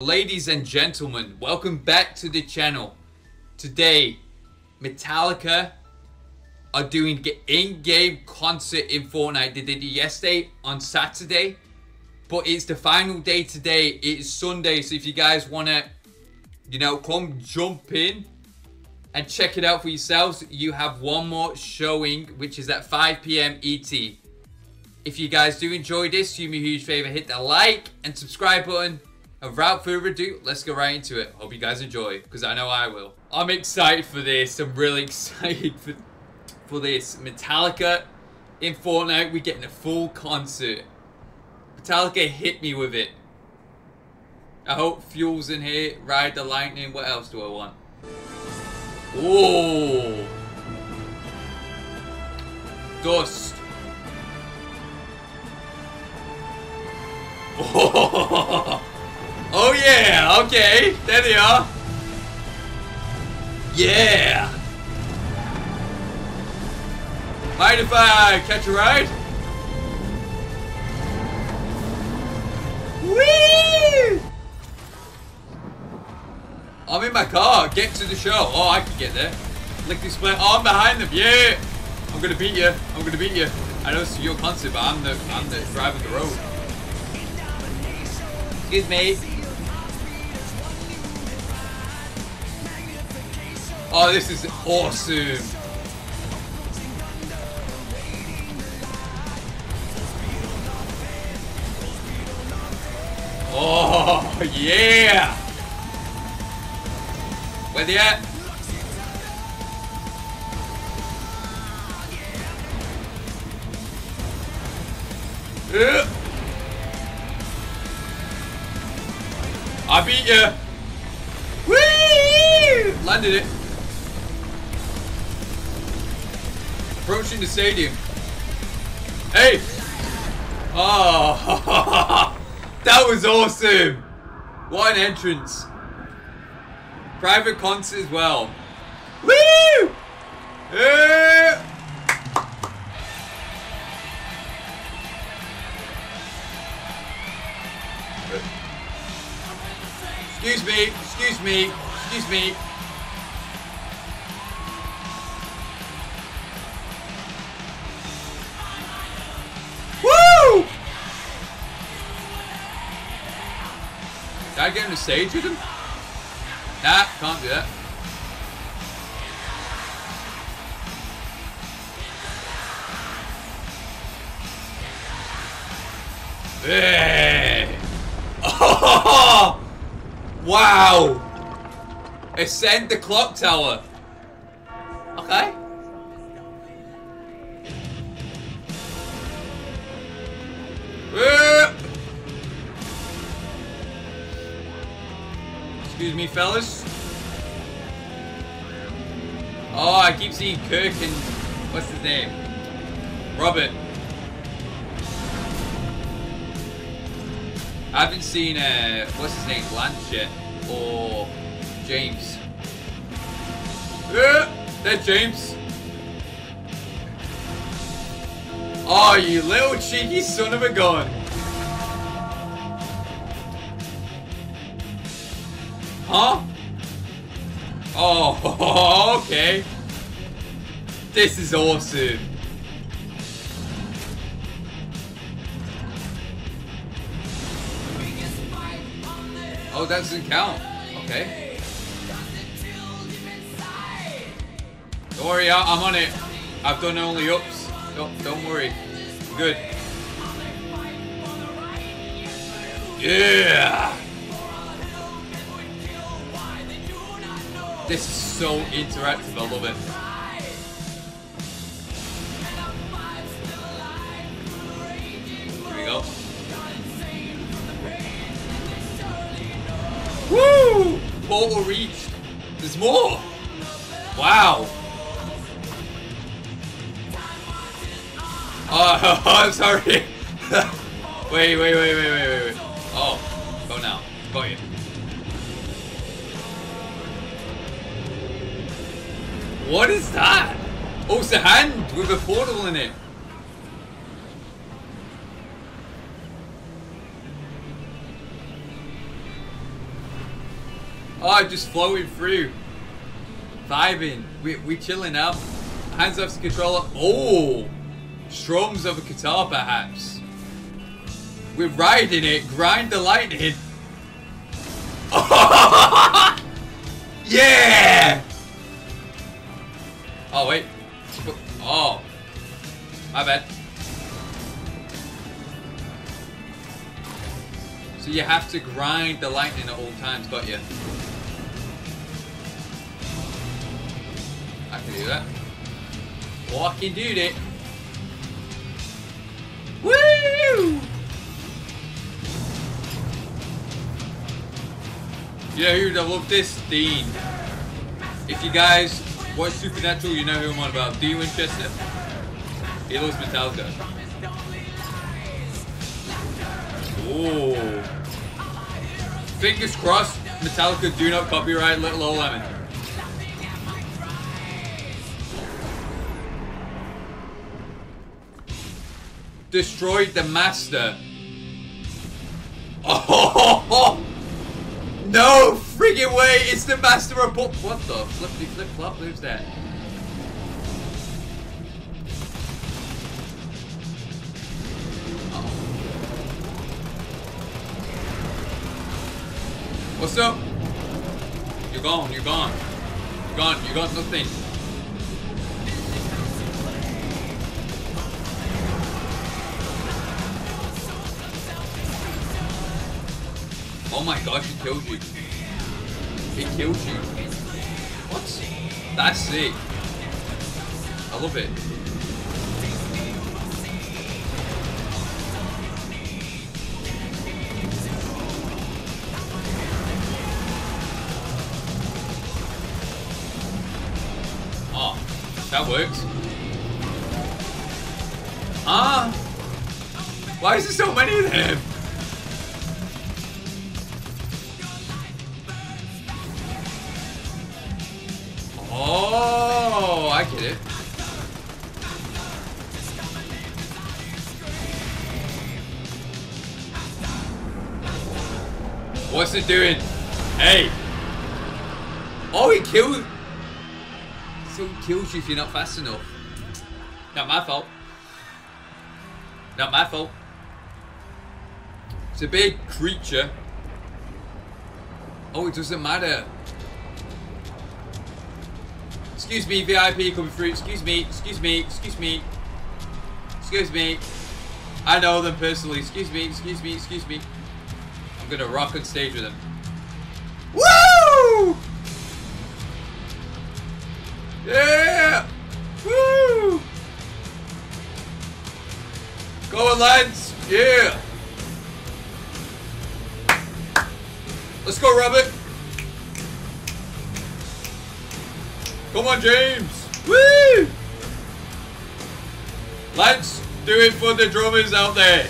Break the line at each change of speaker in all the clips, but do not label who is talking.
Ladies and gentlemen, welcome back to the channel. Today, Metallica are doing in-game concert in Fortnite. They did it yesterday on Saturday, but it's the final day today. It is Sunday, so if you guys want to, you know, come jump in and check it out for yourselves, you have one more showing, which is at 5 p.m. ET. If you guys do enjoy this, do me a huge favor, hit the like and subscribe button. Without further ado, let's go right into it. Hope you guys enjoy, because I know I will. I'm excited for this. I'm really excited for, for this. Metallica in Fortnite, we're getting a full concert. Metallica hit me with it. I hope Fuel's in here, Ride the Lightning. What else do I want? Oh, Dust. Oh. Yeah, okay, there they are. Yeah. Mind if I catch a ride? Whee! I'm in my car. Get to the show. Oh, I can get there. Lick the split. Oh, I'm behind them. Yeah. I'm gonna beat you. I'm gonna beat you. I know it's your concert, but I'm the I'm the driving the road. Excuse me. Oh, this is awesome. Oh, yeah. Where they at? Uh. I beat you. Whee! Landed it. Approaching the stadium. Hey! Oh, that was awesome! What an entrance. Private concert as well. Woo! Yeah! Excuse me, excuse me, excuse me. I get on the stage with him? Nah, can't do that. Hey. Oh! Wow! Ascend the clock tower. Okay. Excuse me, fellas. Oh, I keep seeing Kirk and... What's his name? Robert. I haven't seen, uh, what's his name, Lance yet. Or James. Uh, there's James. Oh, you little cheeky son of a gun. Huh? Oh, okay. This is awesome. Oh, that doesn't count. Okay. Don't worry, I'm on it. I've done only ups. Don't, don't worry. Good. Yeah! This is so interactive, I love it. Here we go. Woo! Portal reached. There's more! Wow! Oh, I'm sorry. wait, wait, wait, wait, wait, wait, wait. Oh, go now. Got you. What is that? Oh, it's a hand with a portal in it. Oh, just flowing through. Vibing. We, we chilling now. Hands off the controller. Oh! Strums of a guitar, perhaps. We're riding it. Grind the lightning. yeah! Oh, wait. Oh. My bad. So you have to grind the lightning at all times, got you? I can do that. Walking dude it. Woo! You know who'd have this? Dean. If you guys watch Supernatural, you know who I'm on about. Dean Winchester. He loves Metallica. Oh. Fingers crossed, Metallica do not copyright Little Old Lemon. Destroyed the master. Oh, no friggin' way! It's the master of what? What the flippity flip flop? Who's that? What's up? You're gone, you're gone. You're gone, you got nothing. Oh my gosh, it killed you. It kills you. What? That's it. I love it. Oh, that works. Ah! Why is there so many of them? I get it. What's it doing? Hey! Oh, he killed... So he kills you if you're not fast enough. Not my fault. Not my fault. It's a big creature. Oh, it doesn't matter. Excuse me, VIP coming through. Excuse me, excuse me, excuse me. Excuse me. I know them personally. Excuse me, excuse me, excuse me. I'm gonna rock on stage with them. Woo! Yeah! Woo! Go on, lads! Yeah! Let's go, Robert! Come on, James! Woo! Let's do it for the drummers out there!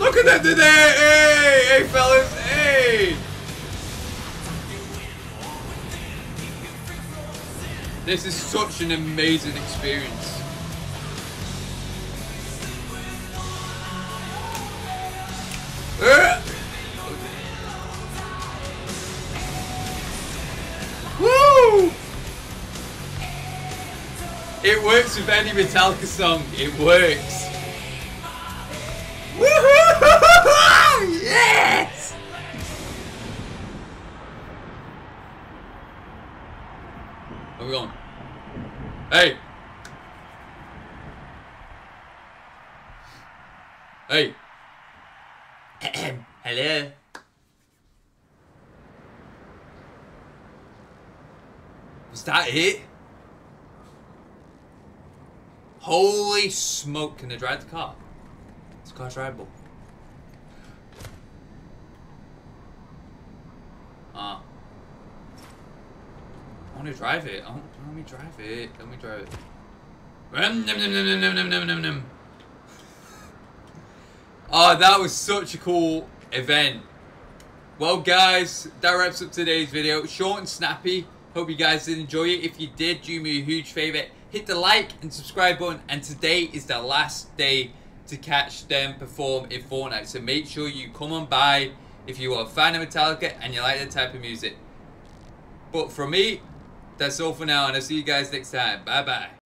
Look at them today! Hey! Hey, fellas! Hey! This is such an amazing experience. It works with any Metallica song. It works. Woohoo! Yes! Where we going? Hey! Hey! Hello? Was that it? Holy smoke, can they drive the car? This car's drivable. Ah. I want to drive it. I want, let me drive it. Let me drive it. Oh, that was such a cool event. Well, guys, that wraps up today's video. Short and snappy. Hope you guys did enjoy it. If you did, do me a huge favor. Hit the like and subscribe button. And today is the last day to catch them perform in Fortnite. So make sure you come on by if you are a fan of Metallica and you like that type of music. But for me, that's all for now, and I'll see you guys next time. Bye bye.